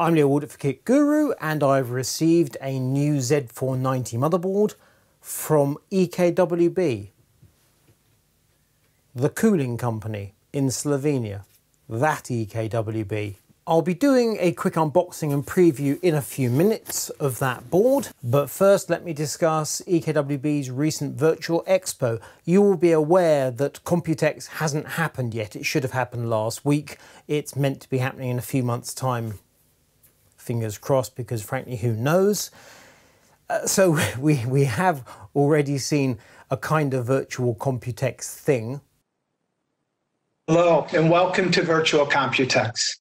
I'm Leo Waldock for Kit Guru and I've received a new Z490 motherboard from EKWB, the cooling company in Slovenia, that EKWB. I'll be doing a quick unboxing and preview in a few minutes of that board, but first let me discuss EKWB's recent virtual expo. You will be aware that Computex hasn't happened yet. It should have happened last week. It's meant to be happening in a few months' time. Fingers crossed, because frankly, who knows? Uh, so we, we have already seen a kind of virtual Computex thing. Hello, and welcome to Virtual Computex.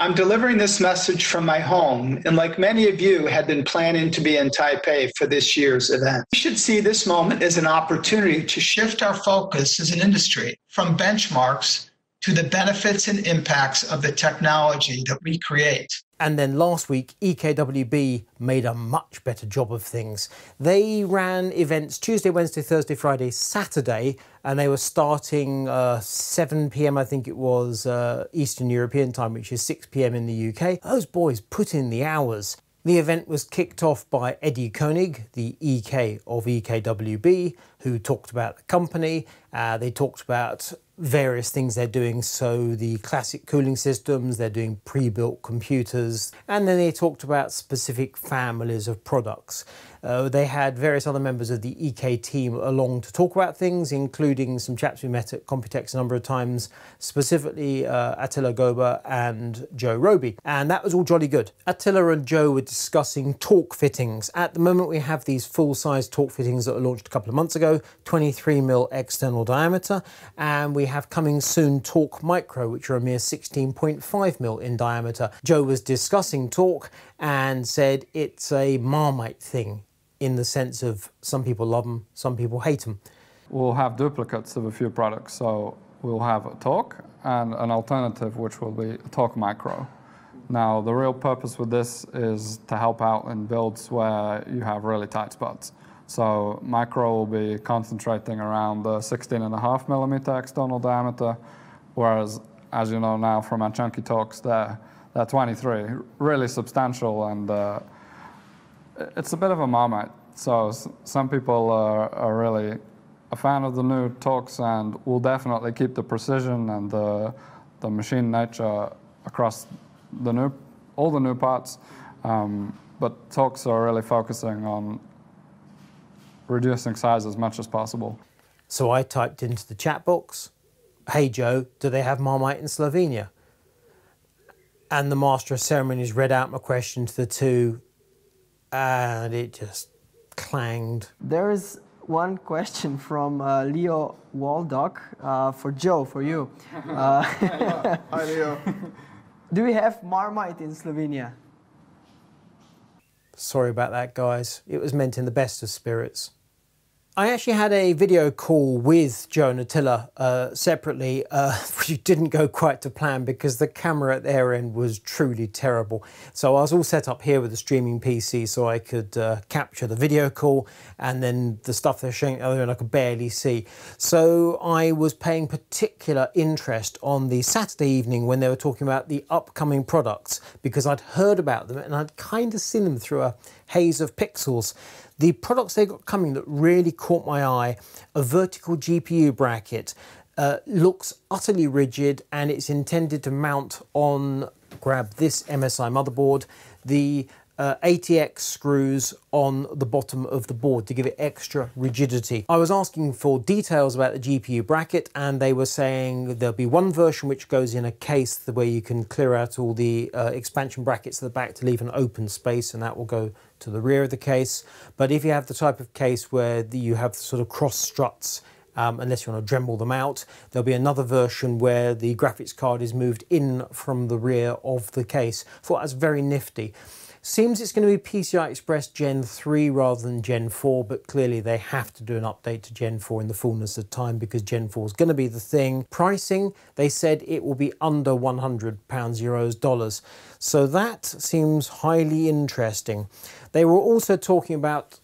I'm delivering this message from my home, and like many of you, had been planning to be in Taipei for this year's event. We should see this moment as an opportunity to shift our focus as an industry from benchmarks to the benefits and impacts of the technology that we create. And then last week, EKWB made a much better job of things. They ran events Tuesday, Wednesday, Thursday, Friday, Saturday, and they were starting uh, 7 p.m., I think it was, uh, Eastern European time, which is 6 p.m. in the UK. Those boys put in the hours. The event was kicked off by Eddie Koenig, the EK of EKWB, who talked about the company. Uh, they talked about various things they're doing. So the classic cooling systems, they're doing pre-built computers, and then they talked about specific families of products. Uh, they had various other members of the EK team along to talk about things, including some chaps we met at Computex a number of times, specifically uh, Attila Gober and Joe Roby. And that was all jolly good. Attila and Joe were discussing torque fittings. At the moment, we have these full-size torque fittings that were launched a couple of months ago, 23mm external diameter, and we have coming soon Torque Micro, which are a mere 16.5mm in diameter. Joe was discussing torque and said it's a Marmite thing in the sense of some people love them, some people hate them. We'll have duplicates of a few products, so we'll have a Torque and an alternative, which will be a Torque Micro. Now, the real purpose with this is to help out in builds where you have really tight spots. So Micro will be concentrating around the 16.5 millimeter external diameter, whereas, as you know now from our chunky Torques, they're, they're 23, really substantial and uh, it's a bit of a marmite. So some people are, are, really a fan of the new Torques and will definitely keep the precision and the, the machine nature across the new, all the new parts. Um, but Torques are really focusing on reducing size as much as possible. So I typed into the chat box, hey Joe, do they have Marmite in Slovenia? And the master of ceremonies read out my question to the two and it just clanged. There is one question from uh, Leo Waldock uh, for Joe, for you. Uh, Hi, Leo. Do we have Marmite in Slovenia? Sorry about that, guys. It was meant in the best of spirits. I actually had a video call with Joe and Attila uh, separately, uh, which didn't go quite to plan because the camera at their end was truly terrible. So I was all set up here with a streaming PC so I could uh, capture the video call and then the stuff they're showing other end I could barely see. So I was paying particular interest on the Saturday evening when they were talking about the upcoming products because I'd heard about them and I'd kind of seen them through a haze of pixels. The products they got coming that really caught my eye, a vertical GPU bracket, uh, looks utterly rigid and it's intended to mount on, grab this MSI motherboard, the uh, ATX screws on the bottom of the board to give it extra rigidity. I was asking for details about the GPU bracket and they were saying there'll be one version which goes in a case where you can clear out all the uh, expansion brackets at the back to leave an open space and that will go to the rear of the case. But if you have the type of case where you have sort of cross struts um, unless you want to Dremel them out. There'll be another version where the graphics card is moved in from the rear of the case. I thought that's very nifty. Seems it's going to be PCI Express Gen 3 rather than Gen 4, but clearly they have to do an update to Gen 4 in the fullness of time because Gen 4 is going to be the thing. Pricing, they said it will be under 100 pounds, euros, dollars. So that seems highly interesting. They were also talking about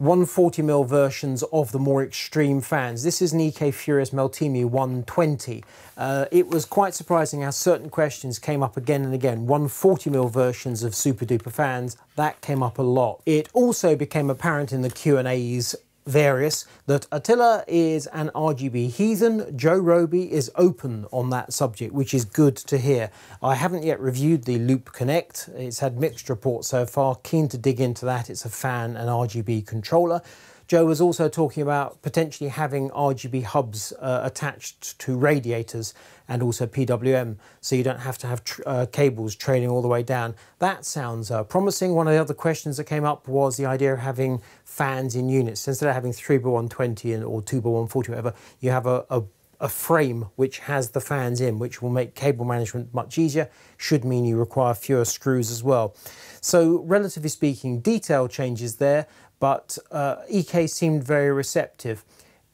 140mm versions of the more extreme fans. This is an EK Furious Meltemi 120. Uh, it was quite surprising how certain questions came up again and again. 140mm versions of super duper fans, that came up a lot. It also became apparent in the Q&As various that Attila is an RGB heathen. Joe Roby is open on that subject, which is good to hear. I haven't yet reviewed the Loop Connect. It's had mixed reports so far. Keen to dig into that. It's a fan and RGB controller. Joe was also talking about potentially having RGB hubs uh, attached to radiators and also PWM, so you don't have to have tr uh, cables trailing all the way down. That sounds uh, promising. One of the other questions that came up was the idea of having fans in units. Instead of having 3x120 and, or 2x140, whatever, you have a, a a frame which has the fans in, which will make cable management much easier, should mean you require fewer screws as well. So relatively speaking, detail changes there, but uh, EK seemed very receptive.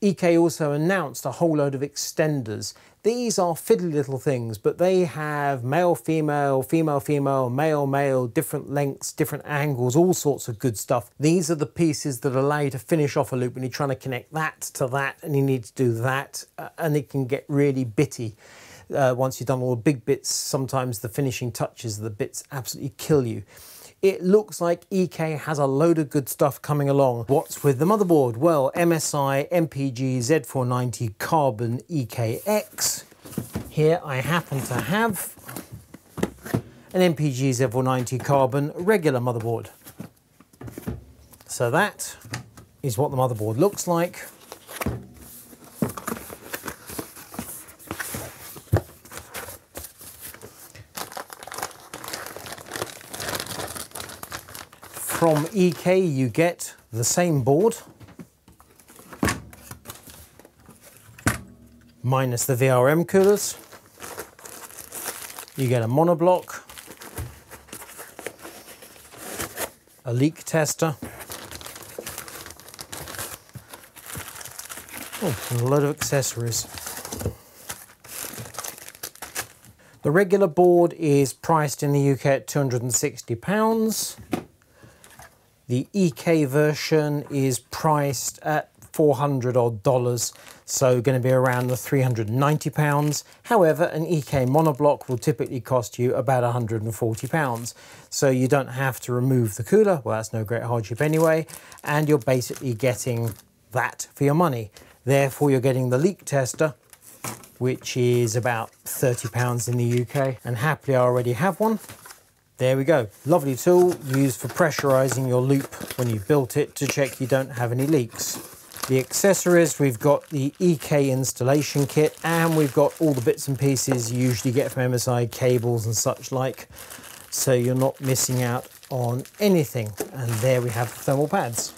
EK also announced a whole load of extenders. These are fiddly little things, but they have male, female, female, female, male, male, different lengths, different angles, all sorts of good stuff. These are the pieces that allow you to finish off a loop when you're trying to connect that to that and you need to do that, uh, and it can get really bitty. Uh, once you've done all the big bits, sometimes the finishing touches, the bits absolutely kill you. It looks like EK has a load of good stuff coming along. What's with the motherboard? Well, MSI MPG Z490 Carbon EKX. Here I happen to have an MPG Z490 Carbon regular motherboard. So that is what the motherboard looks like. From EK you get the same board minus the VRM coolers. You get a monoblock, a leak tester, oh, and a load of accessories. The regular board is priced in the UK at £260. The EK version is priced at 400 odd dollars, so going to be around the 390 pounds. However, an EK monoblock will typically cost you about 140 pounds. So you don't have to remove the cooler, well that's no great hardship anyway, and you're basically getting that for your money. Therefore you're getting the leak tester, which is about 30 pounds in the UK, and happily I already have one. There we go. Lovely tool used for pressurizing your loop when you built it to check you don't have any leaks. The accessories, we've got the EK installation kit and we've got all the bits and pieces you usually get from MSI cables and such like. So you're not missing out on anything. And there we have the thermal pads.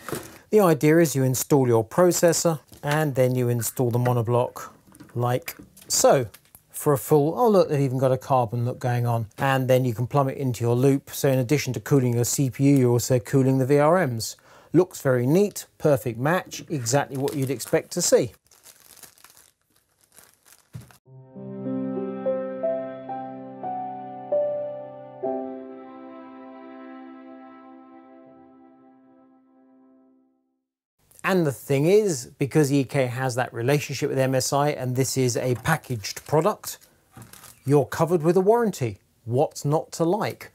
The idea is you install your processor and then you install the monoblock like so for a full, oh look, they've even got a carbon look going on. And then you can plumb it into your loop. So in addition to cooling your CPU, you're also cooling the VRMs. Looks very neat, perfect match, exactly what you'd expect to see. And the thing is, because EK has that relationship with MSI and this is a packaged product, you're covered with a warranty. What's not to like?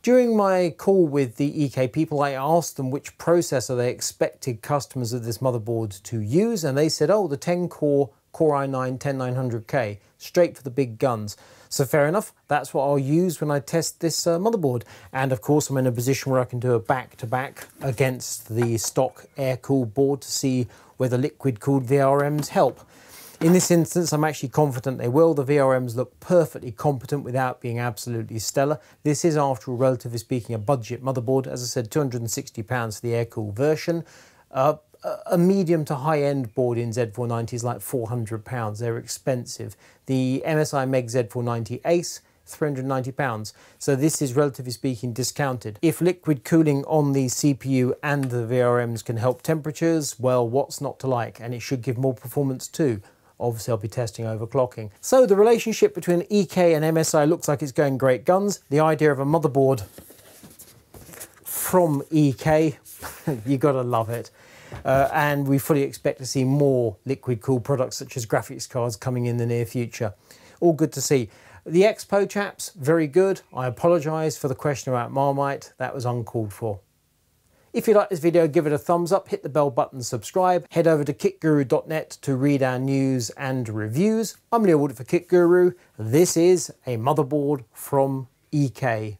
During my call with the EK people, I asked them which processor they expected customers of this motherboard to use, and they said, oh, the 10 core Core i9 10900K, straight for the big guns. So fair enough, that's what I'll use when I test this uh, motherboard. And of course, I'm in a position where I can do a back-to-back -back against the stock air-cooled board to see whether liquid-cooled VRMs help. In this instance, I'm actually confident they will. The VRMs look perfectly competent without being absolutely stellar. This is, after all, relatively speaking, a budget motherboard. As I said, £260 for the air-cooled version. Uh, a medium to high end board in Z490 is like £400. They're expensive. The MSI Meg Z490 Ace, £390. So this is relatively speaking discounted. If liquid cooling on the CPU and the VRMs can help temperatures, well, what's not to like? And it should give more performance too. Obviously, I'll be testing overclocking. So the relationship between EK and MSI looks like it's going great guns. The idea of a motherboard from EK you got to love it. Uh, and we fully expect to see more liquid cooled products such as graphics cards coming in the near future. All good to see. The Expo chaps, very good. I apologise for the question about Marmite, that was uncalled for. If you like this video, give it a thumbs up, hit the bell button, subscribe. Head over to kitguru.net to read our news and reviews. I'm Leo Waldock for Kit Guru. This is a motherboard from EK.